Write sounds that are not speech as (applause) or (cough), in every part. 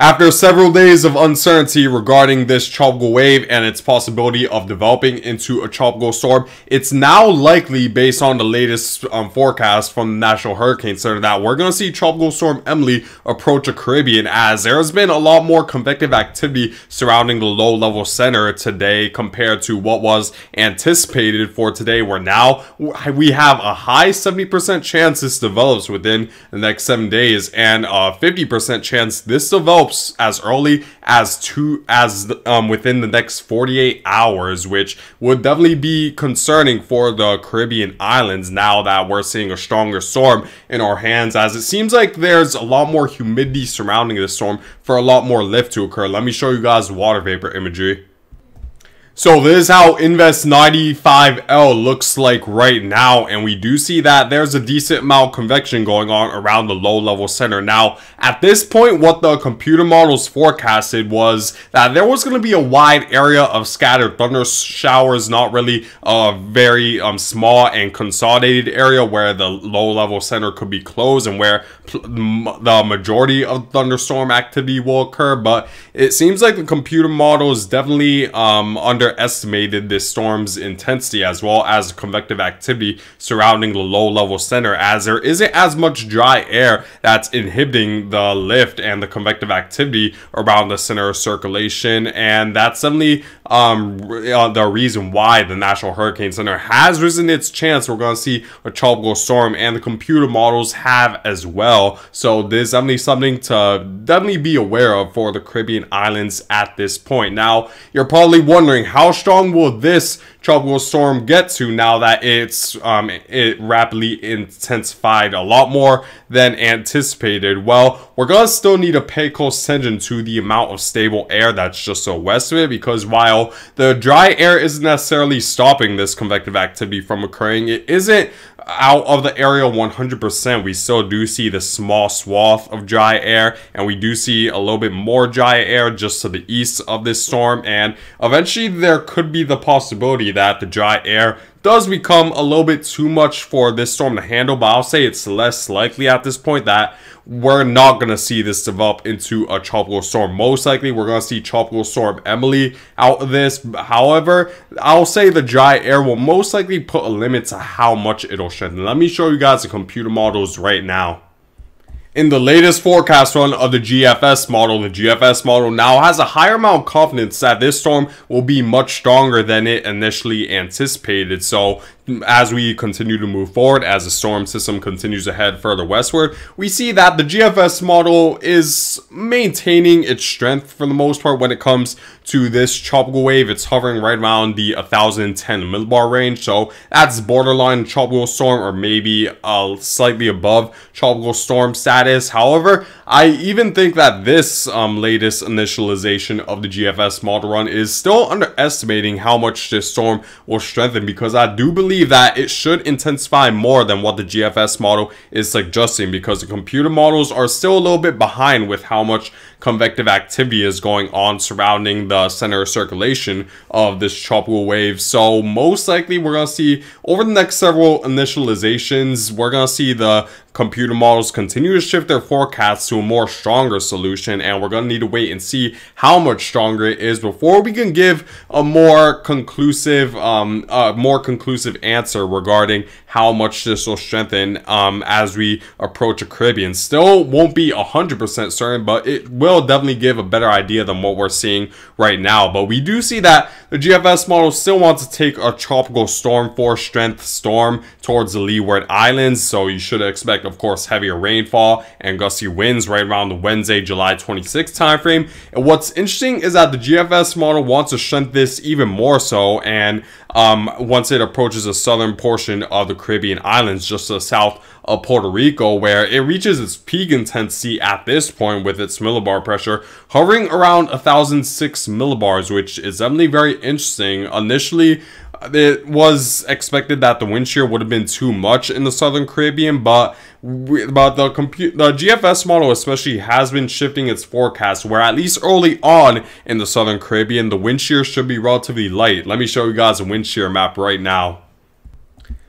After several days of uncertainty regarding this tropical wave and its possibility of developing into a tropical storm, it's now likely, based on the latest um, forecast from the National Hurricane Center, that we're going to see Tropical Storm Emily approach the Caribbean as there's been a lot more convective activity surrounding the low level center today compared to what was anticipated for today, where now we have a high 70% chance this develops within the next seven days and a 50% chance this develops as early as two as um, within the next 48 hours, which would definitely be concerning for the Caribbean islands now that we're seeing a stronger storm in our hands. As it seems like there's a lot more humidity surrounding this storm for a lot more lift to occur. Let me show you guys water vapor imagery. So this is how Invest 95L looks like right now, and we do see that there's a decent amount of convection going on around the low level center. Now, at this point, what the computer models forecasted was that there was going to be a wide area of scattered thunder showers, not really a very um, small and consolidated area where the low level center could be closed and where the majority of thunderstorm activity will occur. But it seems like the computer models definitely um, under underestimated this storm's intensity as well as convective activity surrounding the low-level center as there isn't as much dry air that's inhibiting the lift and the convective activity around the center of circulation. And that's definitely um, uh, the reason why the National Hurricane Center has risen its chance. We're going to see a tropical storm and the computer models have as well. So there's definitely something to definitely be aware of for the Caribbean islands at this point. Now you're probably wondering how strong will this tropical storm get to now that it's um, it rapidly intensified a lot more than anticipated? Well, we're gonna still need to pay close attention to the amount of stable air that's just so west of it because while the dry air isn't necessarily stopping this convective activity from occurring, it isn't out of the area 100%, we still do see the small swath of dry air, and we do see a little bit more dry air just to the east of this storm, and eventually there could be the possibility that the dry air does become a little bit too much for this storm to handle, but I'll say it's less likely at this point that we're not going to see this develop into a tropical storm. Most likely, we're going to see tropical storm Emily out of this. However, I'll say the dry air will most likely put a limit to how much it'll strengthen. Let me show you guys the computer models right now. In the latest forecast run of the GFS model, the GFS model now has a higher amount of confidence that this storm will be much stronger than it initially anticipated. So as we continue to move forward, as the storm system continues to head further westward, we see that the GFS model is maintaining its strength for the most part when it comes to this tropical wave. It's hovering right around the 1010 millibar range, so that's borderline tropical storm or maybe uh, slightly above tropical storm status. However, I even think that this um, latest initialization of the GFS model run is still underestimating how much this storm will strengthen because I do believe believe that it should intensify more than what the GFS model is suggesting because the computer models are still a little bit behind with how much convective activity is going on surrounding the center of circulation of this tropical wave. So most likely we're going to see over the next several initializations, we're going to see the computer models continue to shift their forecasts to a more stronger solution and we're going to need to wait and see how much stronger it is before we can give a more conclusive um uh, more conclusive answer regarding how much this will strengthen um as we approach a caribbean still won't be 100% certain but it will definitely give a better idea than what we're seeing right now but we do see that the gfs model still wants to take a tropical storm force strength storm towards the leeward islands so you should expect of course, heavier rainfall and gusty winds right around the Wednesday, July 26th timeframe. And what's interesting is that the GFS model wants to shunt this even more so, and um, once it approaches the southern portion of the Caribbean islands, just to the south of Puerto Rico, where it reaches its peak intensity at this point with its millibar pressure hovering around 1006 millibars, which is definitely very interesting. Initially, it was expected that the wind shear would have been too much in the southern Caribbean, but but the compute the GFS model especially has been shifting its forecast where at least early on in the southern Caribbean the wind shear should be relatively light. Let me show you guys a wind shear map right now.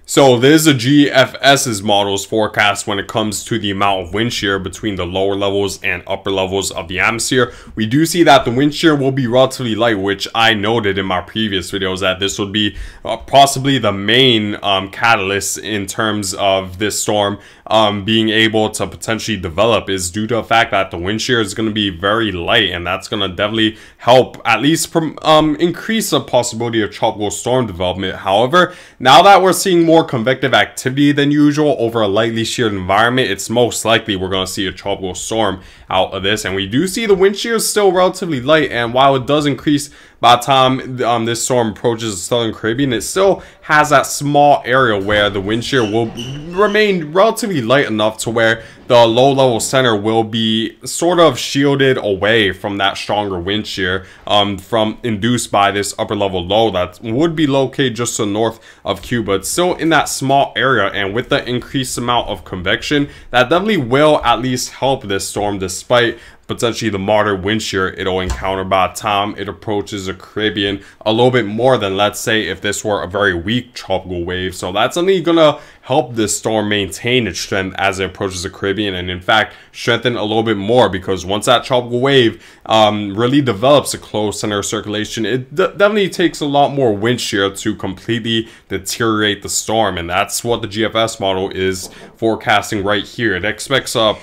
So there's a GFS's models forecast when it comes to the amount of wind shear between the lower levels and upper levels of the atmosphere. We do see that the wind shear will be relatively light, which I noted in my previous videos that this would be uh, possibly the main um, catalyst in terms of this storm um, being able to potentially develop is due to the fact that the wind shear is going to be very light and that's going to definitely help at least um, increase the possibility of tropical storm development. However, now that we're seeing more convective activity than usual over a lightly sheared environment, it's most likely we're going to see a tropical storm out of this. And we do see the wind shear is still relatively light. And while it does increase by the time um, this storm approaches the Southern Caribbean, it still has that small area where the wind shear will remain relatively light enough to where the low level center will be sort of shielded away from that stronger wind shear um, from induced by this upper level low that would be located just to the north of Cuba. It's still in that small area and with the increased amount of convection, that definitely will at least help this storm despite potentially the moderate wind shear it'll encounter by the time it approaches the Caribbean a little bit more than let's say if this were a very weak tropical wave. So that's only gonna help this storm maintain its strength as it approaches the Caribbean and in fact strengthen a little bit more because once that tropical wave um, really develops a close center circulation, it definitely takes a lot more wind shear to completely deteriorate the storm and that's what the GFS model is forecasting right here. It expects a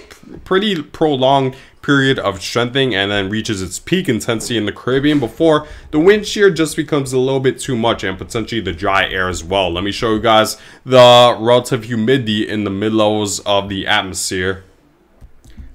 pretty prolonged period of strengthening and then reaches its peak intensity in the Caribbean before the wind shear just becomes a little bit too much and potentially the dry air as well. Let me show you guys the relative humidity in the mid levels of the atmosphere.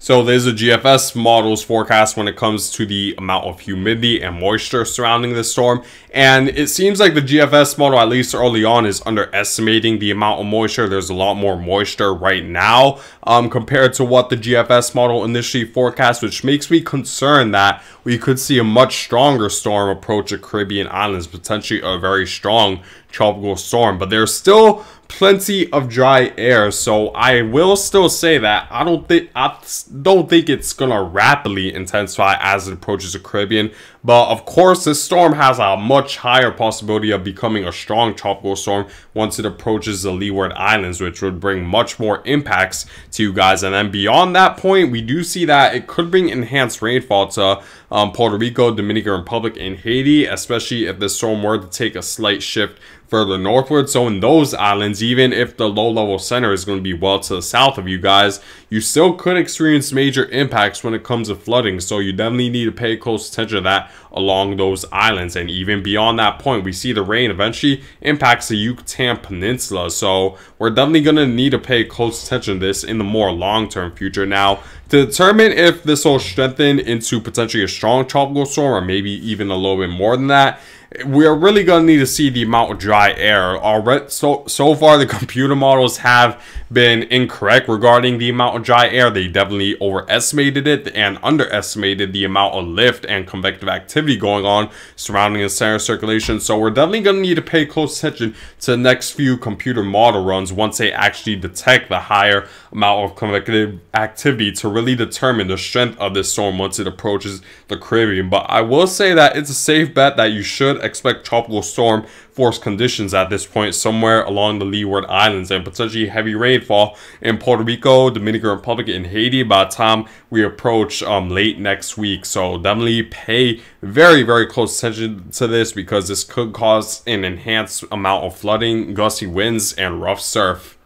So there's a GFS models forecast when it comes to the amount of humidity and moisture surrounding the storm. And it seems like the GFS model, at least early on, is underestimating the amount of moisture. There's a lot more moisture right now um, compared to what the GFS model initially forecast, which makes me concerned that we could see a much stronger storm approach the Caribbean islands, potentially a very strong tropical storm. But there's still plenty of dry air, so I will still say that I don't think I don't think it's gonna rapidly intensify as it approaches the Caribbean. But of course, this storm has a much higher possibility of becoming a strong tropical storm once it approaches the Leeward Islands, which would bring much more impacts to you guys. And then beyond that point, we do see that it could bring enhanced rainfall to um, Puerto Rico, Dominican Republic, and Haiti, especially if the storm were to take a slight shift further northward. So in those islands, even if the low level center is going to be well to the south of you guys, you still could experience major impacts when it comes to flooding. So you definitely need to pay close attention to that along those islands. And even beyond that point, we see the rain eventually impacts the Yucatan Peninsula. So we're definitely going to need to pay close attention to this in the more long-term future. Now, to determine if this will strengthen into potentially a strong tropical storm or maybe even a little bit more than that, we are really going to need to see the amount of dry air. Already, so so far, the (laughs) computer models have been incorrect regarding the amount of dry air. They definitely overestimated it and underestimated the amount of lift and convective activity going on surrounding the center circulation. So we're definitely going to need to pay close attention to the next few computer model runs once they actually detect the higher amount of convective activity to really determine the strength of this storm once it approaches the Caribbean. But I will say that it's a safe bet that you should expect tropical storm force conditions at this point somewhere along the Leeward Islands and potentially heavy rainfall in Puerto Rico, Dominican Republic, and Haiti by the time we approach um, late next week. So definitely pay very, very close attention to this because this could cause an enhanced amount of flooding, gusty winds, and rough surf.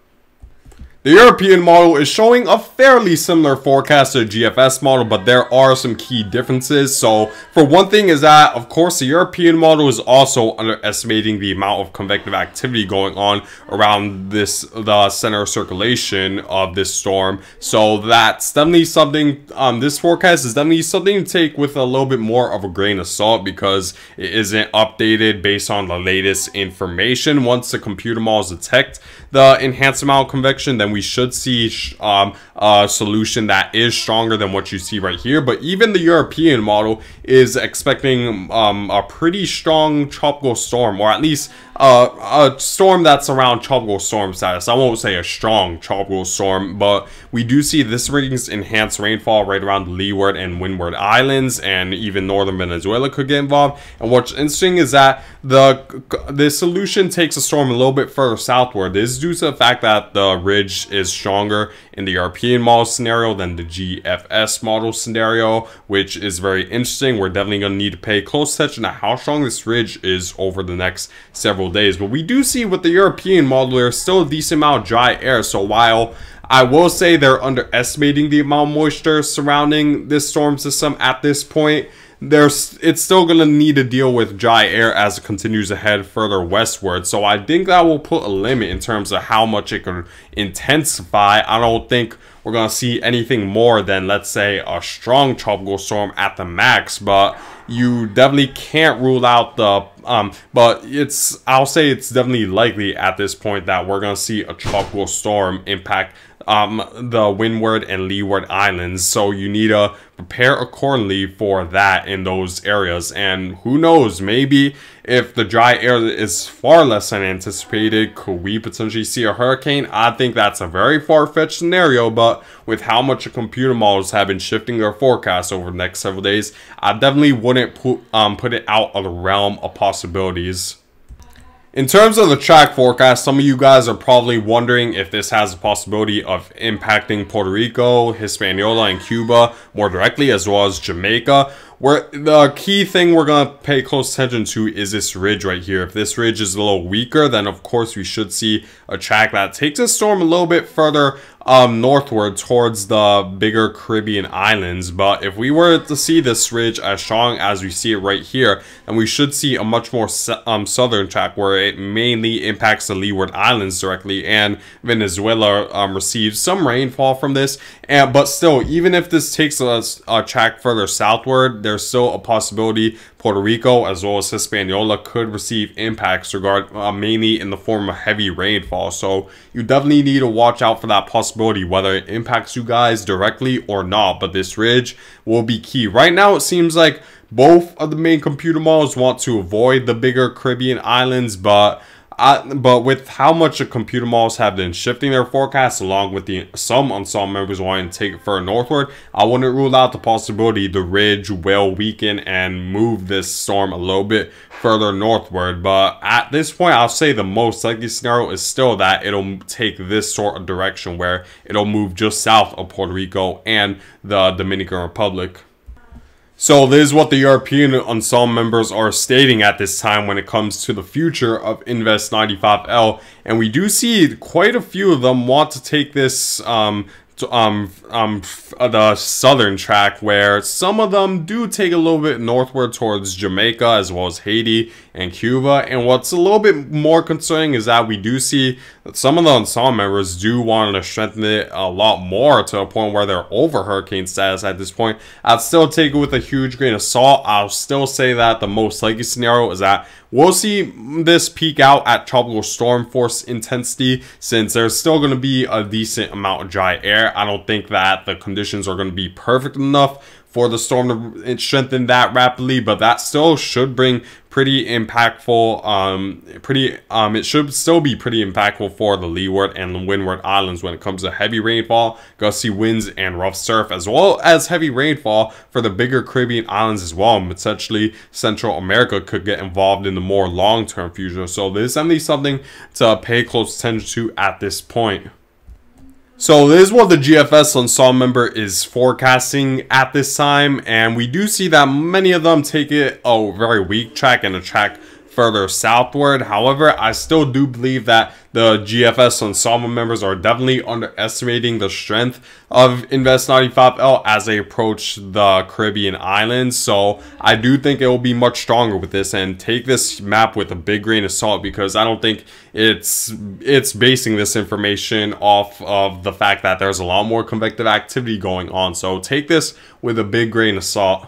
The European model is showing a fairly similar forecast to the GFS model, but there are some key differences. So, for one thing is that, of course, the European model is also underestimating the amount of convective activity going on around this the center circulation of this storm. So that's definitely something, um, this forecast is definitely something to take with a little bit more of a grain of salt because it isn't updated based on the latest information. Once the computer models detect the enhanced amount of convection, then we should see um, a solution that is stronger than what you see right here. But even the European model is expecting um, a pretty strong tropical storm, or at least a storm that's around tropical storm status. I won't say a strong tropical storm, but we do see this brings enhanced rainfall right around Leeward and Windward Islands, and even northern Venezuela could get involved. And what's interesting is that the the solution takes a storm a little bit further southward. This is due to the fact that the ridge is stronger in the European model scenario than the GFS model scenario, which is very interesting. We're definitely going to need to pay close attention to how strong this ridge is over the next several days. But we do see with the European model, there's still a decent amount of dry air. So while I will say they're underestimating the amount of moisture surrounding this storm system at this point, there's it's still going to need to deal with dry air as it continues ahead further westward. So I think that will put a limit in terms of how much it can intensify. I don't think we're going to see anything more than, let's say, a strong tropical storm at the max. But you definitely can't rule out the um but it's i'll say it's definitely likely at this point that we're gonna see a tropical storm impact um, the Windward and Leeward Islands. So you need to prepare accordingly for that in those areas. And who knows, maybe if the dry air is far less than anticipated, could we potentially see a hurricane? I think that's a very far-fetched scenario, but with how much the computer models have been shifting their forecast over the next several days, I definitely wouldn't put, um, put it out of the realm of possibilities. In terms of the track forecast, some of you guys are probably wondering if this has a possibility of impacting Puerto Rico, Hispaniola, and Cuba more directly, as well as Jamaica. Where the key thing we're going to pay close attention to is this ridge right here. If this ridge is a little weaker, then of course we should see a track that takes a storm a little bit further um, northward towards the bigger Caribbean islands. But if we were to see this ridge as strong as we see it right here, then we should see a much more um, southern track where it mainly impacts the Leeward Islands directly and Venezuela um, receives some rainfall from this. And But still, even if this takes us a track further southward, there's still a possibility Puerto Rico as well as Hispaniola could receive impacts regard uh, mainly in the form of heavy rainfall. So you definitely need to watch out for that possibility whether it impacts you guys directly or not. But this ridge will be key. Right now it seems like both of the main computer models want to avoid the bigger Caribbean islands, but I, but with how much the computer models have been shifting their forecasts, along with the some ensemble members wanting to take it further northward, I wouldn't rule out the possibility the ridge will weaken and move this storm a little bit further northward. But at this point, I'll say the most likely scenario is still that it'll take this sort of direction where it'll move just south of Puerto Rico and the Dominican Republic. So this is what the European ensemble members are stating at this time when it comes to the future of Invest 95L. And we do see quite a few of them want to take this um, um, um, the southern track where some of them do take a little bit northward towards Jamaica as well as Haiti and Cuba. And what's a little bit more concerning is that we do see that some of the ensemble members do want to strengthen it a lot more to a point where they're over hurricane status at this point. I'd still take it with a huge grain of salt. I'll still say that the most likely scenario is that We'll see this peak out at tropical storm force intensity since there's still going to be a decent amount of dry air. I don't think that the conditions are going to be perfect enough for the storm to strengthen that rapidly, but that still should bring pretty impactful. Um, pretty um, it should still be pretty impactful for the Leeward and the Windward Islands when it comes to heavy rainfall, gusty winds, and rough surf, as well as heavy rainfall for the bigger Caribbean islands as well. And potentially Central America could get involved in the more long-term future. So this is something to pay close attention to at this point. So this is what the GFS ensemble member is forecasting at this time, and we do see that many of them take it a very weak track and a track further southward. However, I still do believe that the GFS ensemble members are definitely underestimating the strength of Invest 95L as they approach the Caribbean islands. So I do think it will be much stronger with this and take this map with a big grain of salt because I don't think it's it's basing this information off of the fact that there's a lot more convective activity going on. So take this with a big grain of salt.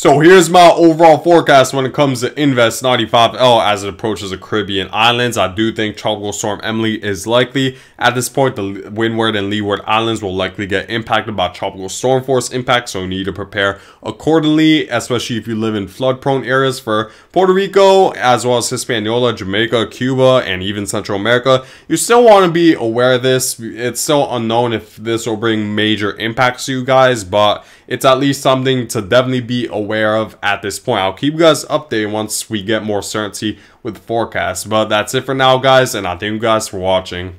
So here's my overall forecast when it comes to Invest 95L as it approaches the Caribbean islands. I do think Tropical Storm Emily is likely. At this point, the Windward and Leeward Islands will likely get impacted by tropical storm force impact, so you need to prepare accordingly, especially if you live in flood-prone areas for Puerto Rico, as well as Hispaniola, Jamaica, Cuba, and even Central America. You still want to be aware of this. It's still unknown if this will bring major impacts to you guys, but it's at least something to definitely be aware of at this point. I'll keep you guys updated once we get more certainty with the forecast. But that's it for now, guys, and I thank you guys for watching.